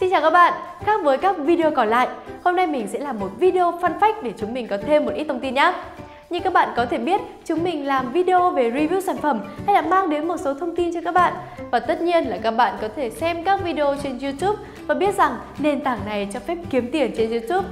Xin chào các bạn, khác với các video còn lại, hôm nay mình sẽ làm một video fun fact để chúng mình có thêm một ít thông tin nhé. Như các bạn có thể biết, chúng mình làm video về review sản phẩm hay là mang đến một số thông tin cho các bạn. Và tất nhiên là các bạn có thể xem các video trên YouTube và biết rằng nền tảng này cho phép kiếm tiền trên YouTube.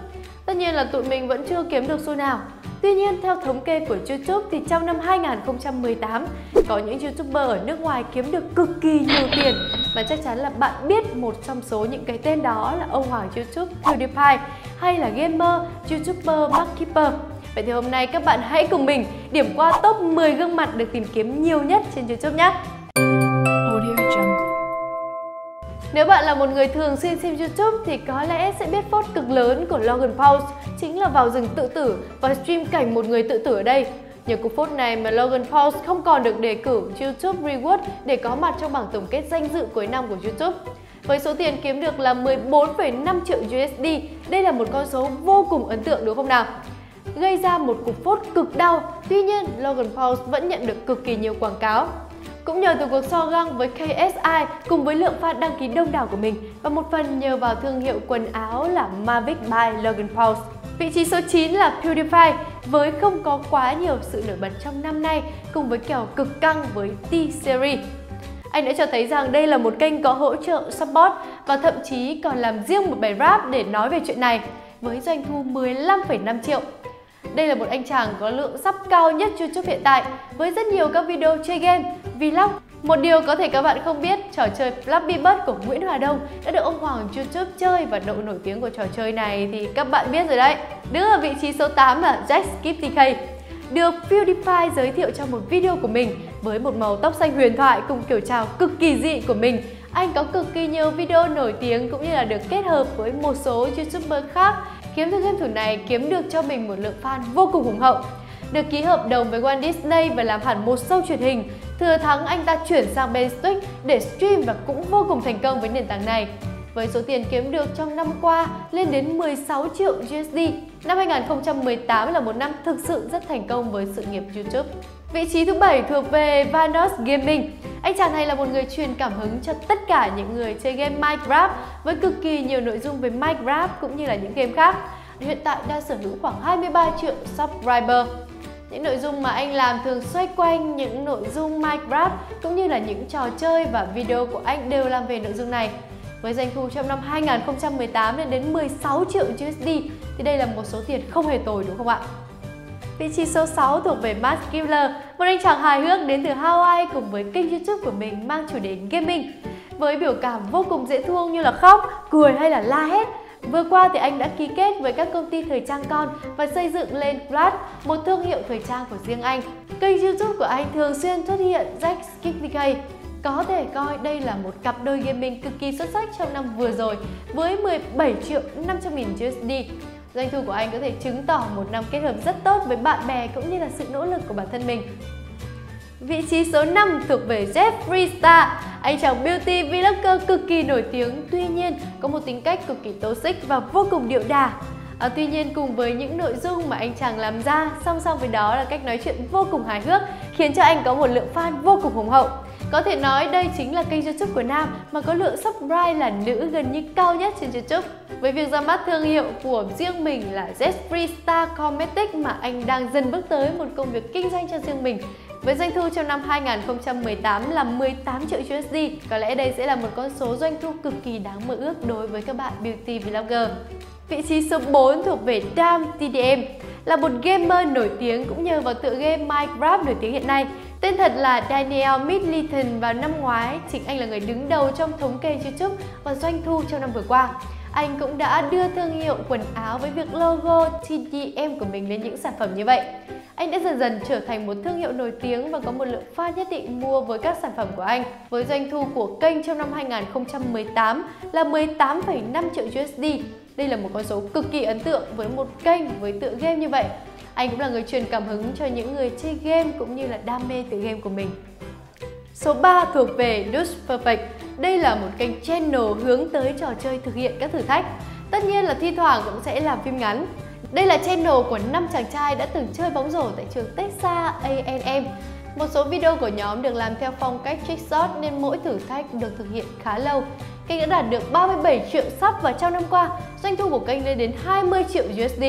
Tất nhiên là tụi mình vẫn chưa kiếm được xu nào, Tuy nhiên, theo thống kê của YouTube thì trong năm 2018 có những YouTuber ở nước ngoài kiếm được cực kỳ nhiều tiền và chắc chắn là bạn biết một trong số những cái tên đó là ông hoàng YouTube PewDiePie hay là gamer YouTuber Markiplier. Vậy thì hôm nay các bạn hãy cùng mình điểm qua top 10 gương mặt được tìm kiếm nhiều nhất trên YouTube nhé. Nếu bạn là một người thường xuyên xem YouTube thì có lẽ sẽ biết phốt cực lớn của Logan Paul chính là vào rừng tự tử và stream cảnh một người tự tử ở đây. Nhờ cú phốt này mà Logan Paul không còn được đề cử YouTube Reward để có mặt trong bảng tổng kết danh dự cuối năm của YouTube. Với số tiền kiếm được là 14,5 triệu USD, đây là một con số vô cùng ấn tượng đúng không nào? Gây ra một cú phốt cực đau, tuy nhiên Logan Paul vẫn nhận được cực kỳ nhiều quảng cáo. Cũng nhờ từ cuộc so găng với KSI cùng với lượng fan đăng ký đông đảo của mình và một phần nhờ vào thương hiệu quần áo là Mavic by Logan Paul. Vị trí số 9 là PewDiePie với không có quá nhiều sự nổi bật trong năm nay cùng với kèo cực căng với T-Series. Anh đã cho thấy rằng đây là một kênh có hỗ trợ support và thậm chí còn làm riêng một bài rap để nói về chuyện này với doanh thu 15,5 triệu. Đây là một anh chàng có lượng sub cao nhất YouTube hiện tại với rất nhiều các video chơi game, vlog. Một điều có thể các bạn không biết, trò chơi Flappy Bird của Nguyễn Hòa Đông đã được ông Hoàng YouTube chơi và độ nổi tiếng của trò chơi này thì các bạn biết rồi đấy. Đứng ở vị trí số 8 là Jack Skip TK được PewDiePie giới thiệu trong một video của mình với một màu tóc xanh huyền thoại cùng kiểu chào cực kỳ dị của mình. Anh có cực kỳ nhiều video nổi tiếng cũng như là được kết hợp với một số YouTuber khác khiến cho game thủ này kiếm được cho mình một lượng fan vô cùng hùng hậu. Được ký hợp đồng với Walt Disney và làm hẳn một show truyền hình, thừa thắng anh ta chuyển sang Ben Twitch để stream và cũng vô cùng thành công với nền tảng này. Với số tiền kiếm được trong năm qua lên đến 16 triệu USD, năm 2018 là một năm thực sự rất thành công với sự nghiệp YouTube. Vị trí thứ bảy thuộc về Vanos Gaming. Anh chàng này là một người truyền cảm hứng cho tất cả những người chơi game Minecraft với cực kỳ nhiều nội dung về Minecraft cũng như là những game khác. Hiện tại đang sở hữu khoảng 23 triệu subscriber. Những nội dung mà anh làm thường xoay quanh những nội dung Minecraft cũng như là những trò chơi và video của anh đều làm về nội dung này. Với doanh thu trong năm 2018 lên đến 16 triệu USD thì đây là một số tiền không hề tồi đúng không ạ? Vị trí số 6 thuộc về Matt Killer, một anh chàng hài hước đến từ Hawaii cùng với kênh youtube của mình mang chủ đề gaming. Với biểu cảm vô cùng dễ thương như là khóc, cười hay là la hét, Vừa qua thì anh đã ký kết với các công ty thời trang con và xây dựng lên Brad, một thương hiệu thời trang của riêng anh. Kênh youtube của anh thường xuyên xuất hiện Jack Skipnicay, có thể coi đây là một cặp đôi gaming cực kỳ xuất sắc trong năm vừa rồi với 17 triệu 500 nghìn USD. Doanh thu của anh có thể chứng tỏ một năm kết hợp rất tốt với bạn bè cũng như là sự nỗ lực của bản thân mình. Vị trí số 5 thuộc về Jeffree Star, anh chàng beauty vlogger cực kỳ nổi tiếng, tuy nhiên có một tính cách cực kỳ toxic và vô cùng điệu đà. À, tuy nhiên cùng với những nội dung mà anh chàng làm ra, song song với đó là cách nói chuyện vô cùng hài hước, khiến cho anh có một lượng fan vô cùng hùng hậu. Có thể nói đây chính là kênh youtube của Nam mà có lượng subscribe là nữ gần như cao nhất trên youtube. Với việc ra mắt thương hiệu của riêng mình là Zfree Star Cosmetics mà anh đang dần bước tới một công việc kinh doanh cho riêng mình với doanh thu trong năm 2018 là 18 triệu USD, có lẽ đây sẽ là một con số doanh thu cực kỳ đáng mơ ước đối với các bạn beauty vlogger. Vị trí số 4 thuộc về Dam TDM, là một gamer nổi tiếng cũng nhờ vào tựa game Minecraft nổi tiếng hiện nay. Tên thật là Daniel Midleton vào năm ngoái, chính anh là người đứng đầu trong thống kê YouTube và doanh thu trong năm vừa qua. Anh cũng đã đưa thương hiệu quần áo với việc logo TDM của mình lên những sản phẩm như vậy. Anh đã dần dần trở thành một thương hiệu nổi tiếng và có một lượng fan nhất định mua với các sản phẩm của anh. Với doanh thu của kênh trong năm 2018 là 18,5 triệu USD. Đây là một con số cực kỳ ấn tượng với một kênh với tựa game như vậy. Anh cũng là người truyền cảm hứng cho những người chơi game cũng như là đam mê tựa game của mình. Số 3 thuộc về Dust Perfect. Đây là một kênh channel hướng tới trò chơi thực hiện các thử thách. Tất nhiên là thi thoảng cũng sẽ làm phim ngắn. Đây là channel của năm chàng trai đã từng chơi bóng rổ tại trường Texas A&M. Một số video của nhóm được làm theo phong cách trick shot nên mỗi thử thách được thực hiện khá lâu. kênh đã đạt được 37 triệu sub và trong năm qua, doanh thu của kênh lên đến 20 triệu USD.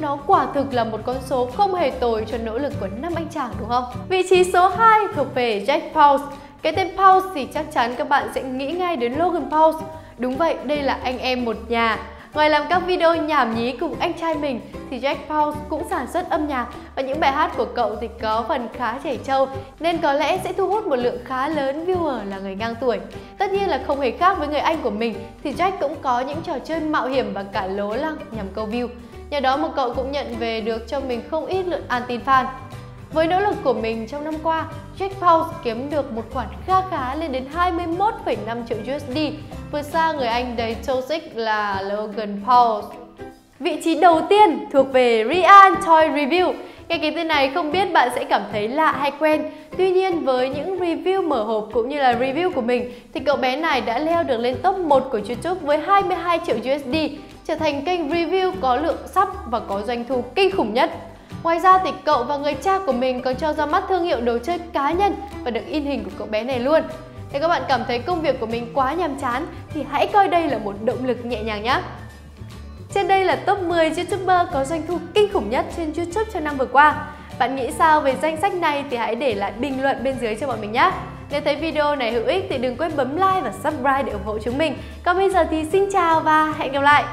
Nó quả thực là một con số không hề tồi cho nỗ lực của năm anh chàng đúng không? Vị trí số 2 thuộc về Jack Pauls. Cái tên Pauls thì chắc chắn các bạn sẽ nghĩ ngay đến Logan Pauls. Đúng vậy, đây là anh em một nhà. Ngoài làm các video nhảm nhí cùng anh trai mình, thì Jack Paul cũng sản xuất âm nhạc và những bài hát của cậu thì có phần khá trẻ trâu, nên có lẽ sẽ thu hút một lượng khá lớn viewer là người ngang tuổi. Tất nhiên là không hề khác với người anh của mình, thì Jack cũng có những trò chơi mạo hiểm và cả lố lăng nhằm câu view. Nhờ đó mà cậu cũng nhận về được cho mình không ít lượng anti fan. Với nỗ lực của mình trong năm qua, Jack Paul kiếm được một khoản kha khá lên đến 21,5 triệu USD, vượt xa người Anh đầy toxic là Logan Paul. Vị trí đầu tiên thuộc về Rian Toy Review. Nghe cái tên này không biết bạn sẽ cảm thấy lạ hay quen. Tuy nhiên với những review mở hộp cũng như là review của mình thì cậu bé này đã leo được lên top 1 của YouTube với 22 triệu USD, trở thành kênh review có lượng sub và có doanh thu kinh khủng nhất. Ngoài ra thì cậu và người cha của mình còn cho ra mắt thương hiệu đồ chơi cá nhân và được in hình của cậu bé này luôn. Nếu các bạn cảm thấy công việc của mình quá nhàm chán thì hãy coi đây là một động lực nhẹ nhàng nhé. Trên đây là top 10 YouTuber có doanh thu kinh khủng nhất trên YouTube trong năm vừa qua. Bạn nghĩ sao về danh sách này thì hãy để lại bình luận bên dưới cho bọn mình nhé. Nếu thấy video này hữu ích thì đừng quên bấm like và subscribe để ủng hộ chúng mình. Còn bây giờ thì xin chào và hẹn gặp lại!